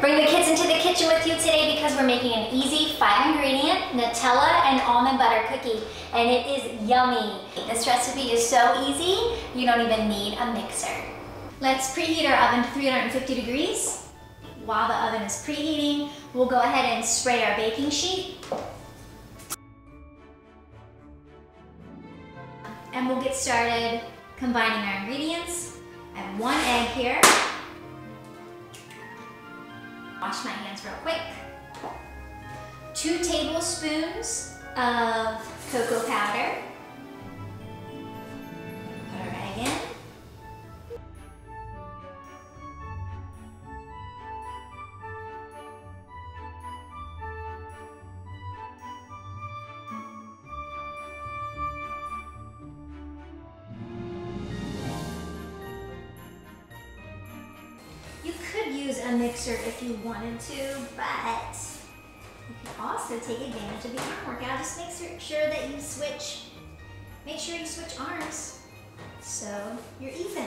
Bring the kids into the kitchen with you today because we're making an easy five ingredient Nutella and almond butter cookie and it is yummy. This recipe is so easy, you don't even need a mixer. Let's preheat our oven to 350 degrees. While the oven is preheating, we'll go ahead and spray our baking sheet. And we'll get started combining our ingredients. I have one egg here. Wash my hands real quick. Two tablespoons of cocoa powder. Mixer if you wanted to, but you can also take advantage of the arm workout. Just make sure that you switch, make sure you switch arms so you're even.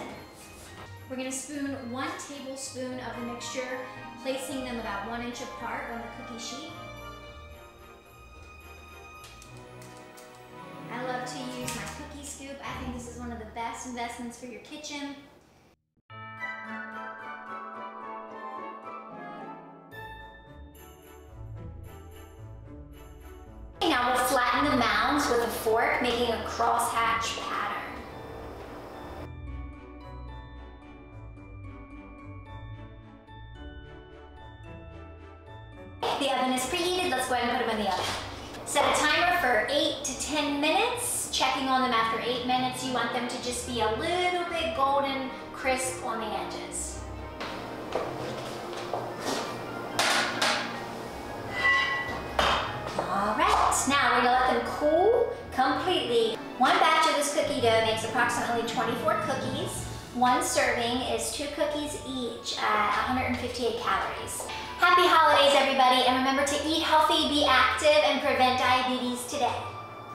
We're gonna spoon one tablespoon of the mixture, placing them about one inch apart on the cookie sheet. I love to use my cookie scoop. I think this is one of the best investments for your kitchen. The mounds with a fork, making a crosshatch pattern. The oven is preheated, let's go ahead and put them in the oven. Set a timer for eight to 10 minutes. Checking on them after eight minutes, you want them to just be a little bit golden crisp on the edges. Completely. One batch of this cookie dough makes approximately 24 cookies. One serving is two cookies each at 158 calories. Happy holidays, everybody, and remember to eat healthy, be active, and prevent diabetes today.